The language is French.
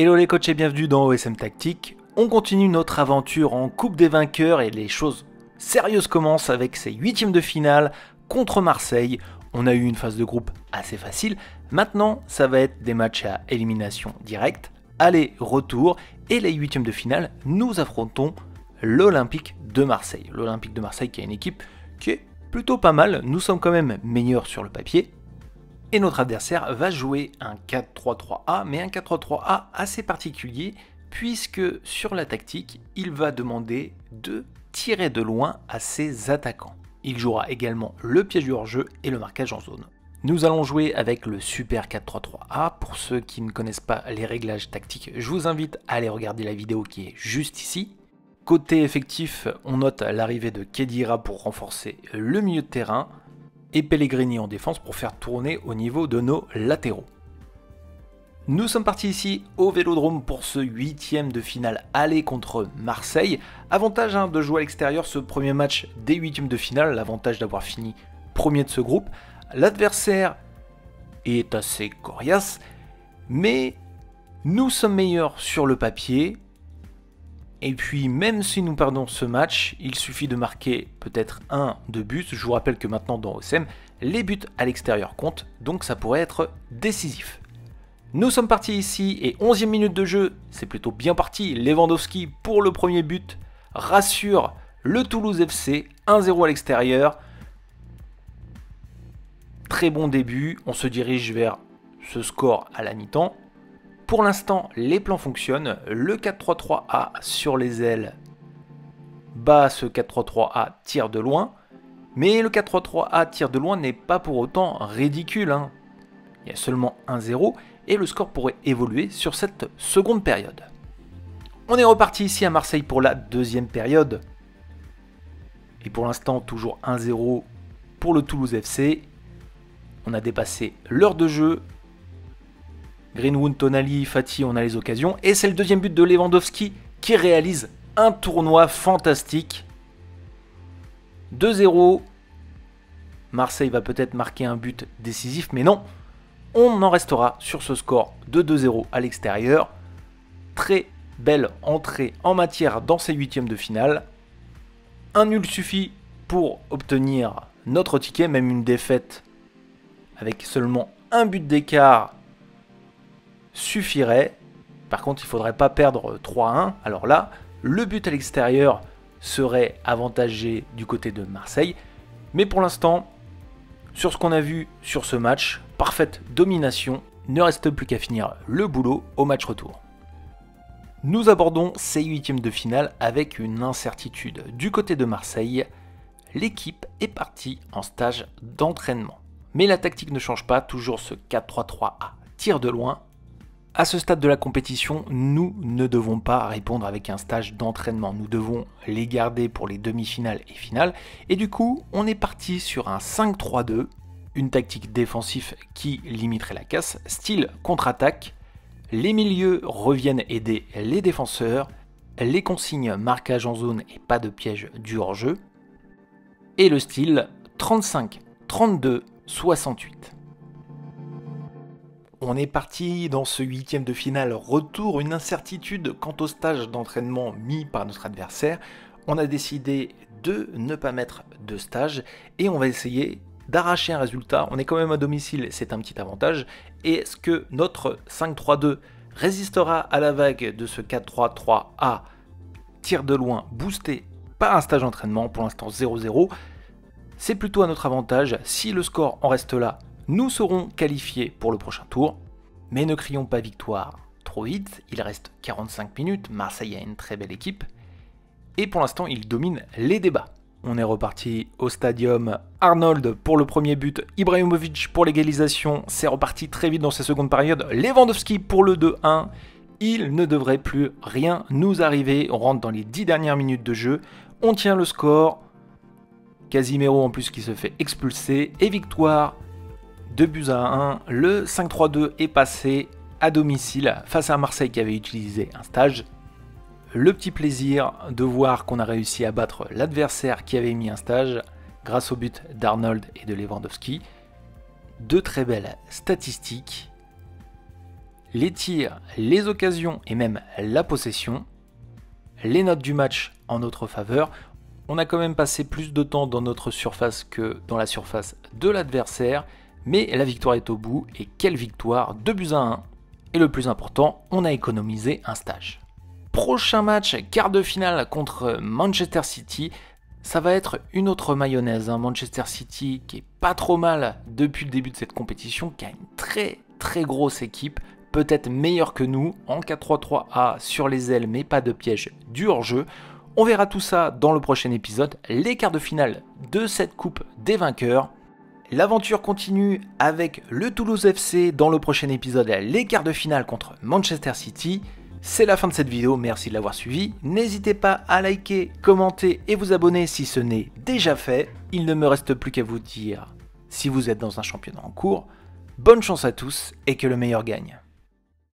Hello les coachs et bienvenue dans OSM Tactique. On continue notre aventure en Coupe des vainqueurs et les choses sérieuses commencent avec ces huitièmes de finale contre Marseille. On a eu une phase de groupe assez facile. Maintenant, ça va être des matchs à élimination directe, aller-retour. Et les huitièmes de finale, nous affrontons l'Olympique de Marseille. L'Olympique de Marseille qui a une équipe qui est plutôt pas mal. Nous sommes quand même meilleurs sur le papier. Et notre adversaire va jouer un 4-3-3A, mais un 4-3-3A assez particulier, puisque sur la tactique, il va demander de tirer de loin à ses attaquants. Il jouera également le piège du hors-jeu et le marquage en zone. Nous allons jouer avec le Super 4-3-3A. Pour ceux qui ne connaissent pas les réglages tactiques, je vous invite à aller regarder la vidéo qui est juste ici. Côté effectif, on note l'arrivée de Kedira pour renforcer le milieu de terrain et Pellegrini en défense pour faire tourner au niveau de nos latéraux. Nous sommes partis ici au Vélodrome pour ce huitième de finale aller contre Marseille. Avantage hein, de jouer à l'extérieur ce premier match des huitièmes de finale, l'avantage d'avoir fini premier de ce groupe. L'adversaire est assez coriace, mais nous sommes meilleurs sur le papier. Et puis même si nous perdons ce match, il suffit de marquer peut-être un, deux buts. Je vous rappelle que maintenant dans OSM, les buts à l'extérieur comptent, donc ça pourrait être décisif. Nous sommes partis ici et 11e minute de jeu, c'est plutôt bien parti. Lewandowski pour le premier but rassure le Toulouse FC 1-0 à l'extérieur. Très bon début, on se dirige vers ce score à la mi-temps. Pour l'instant, les plans fonctionnent. Le 4-3-3A sur les ailes bat ce 4-3-3A tire de loin. Mais le 4-3-3A tire de loin n'est pas pour autant ridicule. Hein. Il y a seulement 1-0 et le score pourrait évoluer sur cette seconde période. On est reparti ici à Marseille pour la deuxième période. Et pour l'instant, toujours 1-0 pour le Toulouse FC. On a dépassé l'heure de jeu Greenwood, Tonali, Fati, on a les occasions. Et c'est le deuxième but de Lewandowski qui réalise un tournoi fantastique. 2-0. Marseille va peut-être marquer un but décisif, mais non. On en restera sur ce score de 2-0 à l'extérieur. Très belle entrée en matière dans ces huitièmes de finale. Un nul suffit pour obtenir notre ticket, même une défaite avec seulement un but d'écart suffirait. Par contre, il faudrait pas perdre 3-1. Alors là, le but à l'extérieur serait avantagé du côté de Marseille. Mais pour l'instant, sur ce qu'on a vu sur ce match, parfaite domination, ne reste plus qu'à finir le boulot au match retour. Nous abordons ces huitièmes de finale avec une incertitude. Du côté de Marseille, l'équipe est partie en stage d'entraînement. Mais la tactique ne change pas, toujours ce 4-3-3 à tir de loin à ce stade de la compétition, nous ne devons pas répondre avec un stage d'entraînement. Nous devons les garder pour les demi-finales et finales. Et du coup, on est parti sur un 5-3-2, une tactique défensive qui limiterait la casse, style contre-attaque. Les milieux reviennent aider les défenseurs. Les consignes marquage en zone et pas de piège du hors-jeu. Et le style 35, 32, 68. On est parti dans ce huitième de finale retour, une incertitude quant au stage d'entraînement mis par notre adversaire. On a décidé de ne pas mettre de stage et on va essayer d'arracher un résultat. On est quand même à domicile, c'est un petit avantage. Est-ce que notre 5-3-2 résistera à la vague de ce 4-3-3A tir de loin boosté par un stage d'entraînement? Pour l'instant 0-0. C'est plutôt à notre avantage. Si le score en reste là, nous serons qualifiés pour le prochain tour, mais ne crions pas victoire trop vite, il reste 45 minutes, Marseille a une très belle équipe, et pour l'instant il domine les débats. On est reparti au stadium Arnold pour le premier but, Ibrahimovic pour l'égalisation, c'est reparti très vite dans ces secondes périodes, Lewandowski pour le 2-1, il ne devrait plus rien nous arriver, on rentre dans les 10 dernières minutes de jeu, on tient le score, Casimiro en plus qui se fait expulser, et victoire 2 buts à 1. Le 5-3-2 est passé à domicile face à Marseille qui avait utilisé un stage. Le petit plaisir de voir qu'on a réussi à battre l'adversaire qui avait mis un stage grâce au but d'Arnold et de Lewandowski. Deux très belles statistiques. les tirs, les occasions et même la possession. Les notes du match en notre faveur. On a quand même passé plus de temps dans notre surface que dans la surface de l'adversaire, mais la victoire est au bout et quelle victoire 2 buts à 1. Et le plus important, on a économisé un stage. Prochain match, quart de finale contre Manchester City. Ça va être une autre mayonnaise. Hein. Manchester City qui est pas trop mal depuis le début de cette compétition, qui a une très très grosse équipe, peut-être meilleure que nous, en 4-3-3A sur les ailes, mais pas de piège du hors-jeu. On verra tout ça dans le prochain épisode, les quarts de finale de cette coupe des vainqueurs. L'aventure continue avec le Toulouse FC dans le prochain épisode, les quarts de finale contre Manchester City. C'est la fin de cette vidéo, merci de l'avoir suivi. N'hésitez pas à liker, commenter et vous abonner si ce n'est déjà fait. Il ne me reste plus qu'à vous dire, si vous êtes dans un championnat en cours, bonne chance à tous et que le meilleur gagne.